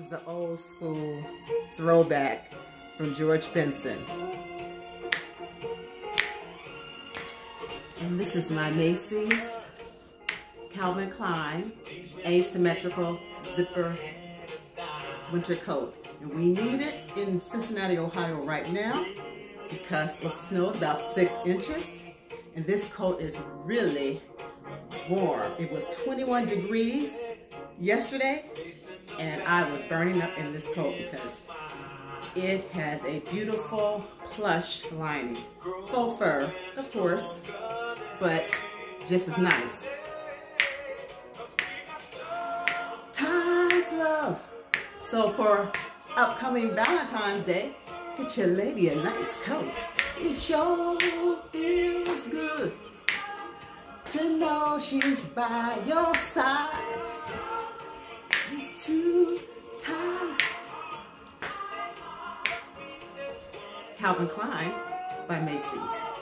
The old school throwback from George Benson. And this is my Macy's Calvin Klein asymmetrical zipper winter coat. And we need it in Cincinnati, Ohio right now because it snowed about six inches. And this coat is really warm. It was 21 degrees yesterday and I was burning up in this coat because it has a beautiful plush lining. Faux fur, of course, but just as nice. Times love. So for upcoming Valentine's Day, get your lady a nice coat. It sure feels good to know she's by your side. Calvin Klein by Macy's.